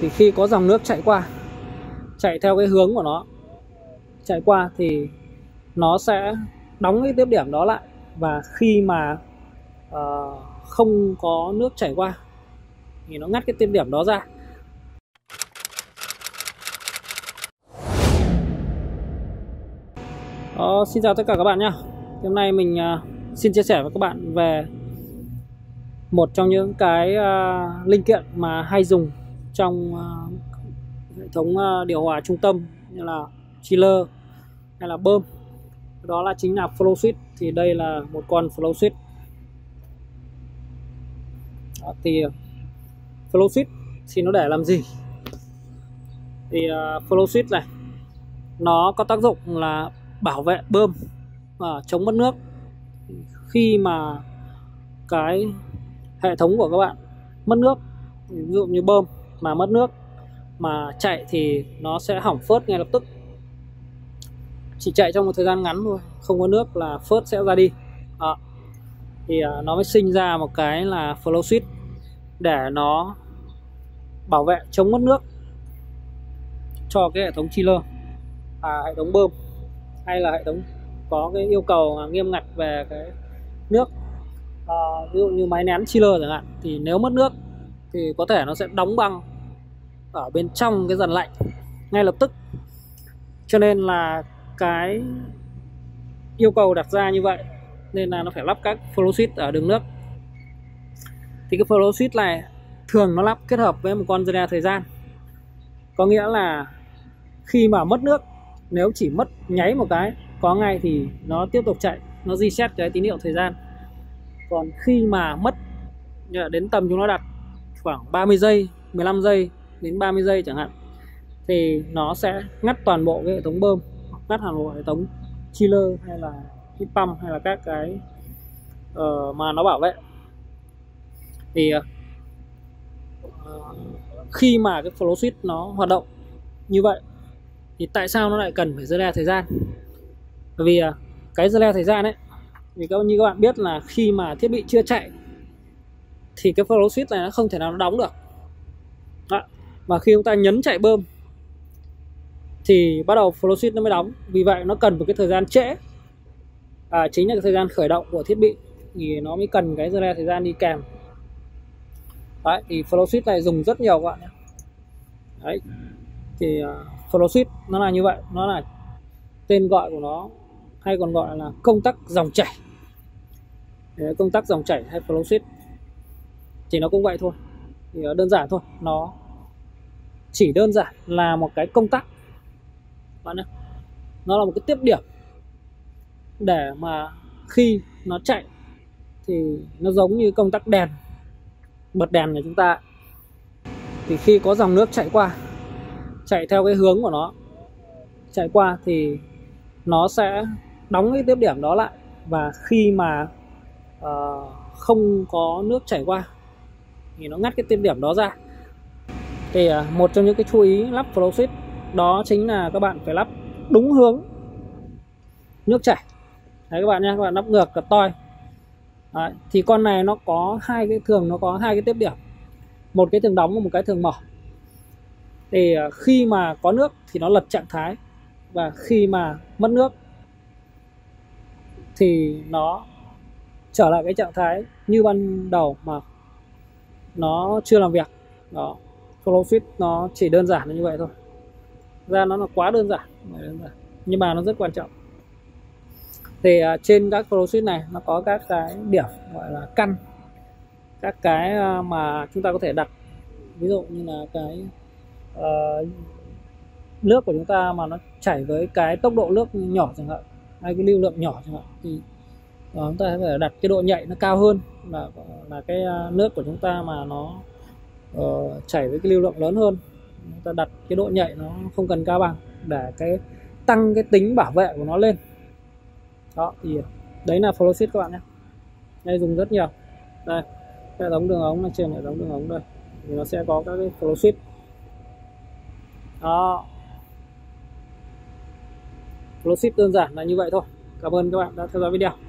thì khi có dòng nước chạy qua chạy theo cái hướng của nó chạy qua thì nó sẽ đóng cái tiếp điểm đó lại. Và khi mà uh, không có nước chảy qua thì nó ngắt cái tiếp điểm đó ra. Ờ, xin chào tất cả các bạn nhé Hôm nay mình uh, xin chia sẻ với các bạn về một trong những cái uh, linh kiện mà hay dùng trong ờ, hệ thống ờ, điều hòa trung tâm như là chiller hay là bơm. Đó là chính là flow switch thì đây là một con flow switch đó, thì ờ, flow switch thì nó để làm gì? Thì uh, flow switch này nó có tác dụng là bảo vệ bơm và chống mất nước. Khi mà cái hệ thống của các bạn mất nước ví dụ như bơm mà mất nước mà chạy thì nó sẽ hỏng phớt ngay lập tức. Chỉ chạy trong một thời gian ngắn thôi không có nước là phớt sẽ ra đi. À, thì nó mới sinh ra một cái là flow switch để nó bảo vệ chống mất nước cho cái hệ thống chiller à, hệ thống bơm hay là hệ thống có cái yêu cầu nghiêm ngặt về cái nước. À, ví dụ như máy nén chiller chẳng hạn thì nếu mất nước thì có thể nó sẽ đóng băng ở bên trong cái dàn lạnh ngay lập tức. Cho nên là cái yêu cầu đặt ra như vậy nên là nó phải lắp các flow switch ở đường nước. Thì cái flow switch này thường nó lắp kết hợp với một con dây thời gian. Có nghĩa là khi mà mất nước, nếu chỉ mất nháy một cái, có ngay thì nó tiếp tục chạy, nó reset cái tín hiệu thời gian. Còn khi mà mất đến tầm chúng nó đặt khoảng 30 giây 15 giây đến 30 giây chẳng hạn thì nó sẽ ngắt toàn bộ cái hệ thống bơm ngắt toàn bộ hệ thống chiller hay là heat pump hay là các cái uh, mà nó bảo vệ. Thì uh, khi mà cái flow switch nó hoạt động như vậy thì tại sao nó lại cần phải delay thời gian? Bởi vì uh, cái delay thời gian ấy vì các như các bạn biết là khi mà thiết bị chưa chạy thì cái flow switch này nó không thể nào nó đóng được. Đó. mà khi chúng ta nhấn chạy bơm thì bắt đầu flow switch nó mới đóng. Vì vậy nó cần một cái thời gian trễ. À, chính là cái thời gian khởi động của thiết bị thì nó mới cần cái relay thời gian đi kèm. Đấy thì flow switch này dùng rất nhiều các bạn nhé. Đấy. Thì uh, flow switch nó là như vậy. Nó là tên gọi của nó hay còn gọi là công tắc dòng chảy. Đấy, công tắc dòng chảy hay flow switch thì nó cũng vậy thôi. Thì ờ, đơn giản thôi. Nó chỉ đơn giản là một cái công tắc bạn ạ, nó là một cái tiếp điểm để mà khi nó chạy thì nó giống như công tắc đèn bật đèn của chúng ta. Thì khi có dòng nước chạy qua chạy theo cái hướng của nó chạy qua thì nó sẽ đóng cái tiếp điểm đó lại. Và khi mà uh, không có nước chảy qua thì nó ngắt cái tiếp điểm đó ra. Thì à, một trong những cái chú ý lắp flow switch đó chính là các bạn phải lắp đúng hướng nước chảy. Đấy các bạn nhé các bạn lắp ngược cả toi. Đấy, thì con này nó có hai cái thường nó có hai cái tiếp điểm. Một cái thường đóng và một cái thường mở. Thì à, khi mà có nước thì nó lật trạng thái và khi mà mất nước thì nó trở lại cái trạng thái như ban đầu mà nó chưa làm việc. Đó flow switch nó chỉ đơn giản là như vậy thôi. Ra nó là quá đơn giản nhưng mà nó rất quan trọng. Thì uh, trên các flow này nó có các cái điểm gọi là căn. Các cái uh, mà chúng ta có thể đặt. Ví dụ như là cái ờ, uh, nước của chúng ta mà nó chảy với cái tốc độ nước nhỏ chẳng hạn. Hay cái lưu lượng nhỏ chẳng hạn. Thì uh, chúng ta phải đặt cái độ nhạy nó cao hơn. Là là cái à, nước của chúng ta mà nó uh, chảy với cái lưu lượng lớn hơn. Chúng ta đặt cái độ nhạy nó không cần cao bằng để cái tăng cái tính bảo vệ của nó lên. Đó thì đấy là flow các bạn nhé. Đây dùng rất nhiều. Đây hệ thống đường ống là trên hệ thống đường ống đây. Thì nó sẽ có các cái flow đó. Flow đơn giản là như vậy thôi. Cảm ơn các bạn đã theo dõi video.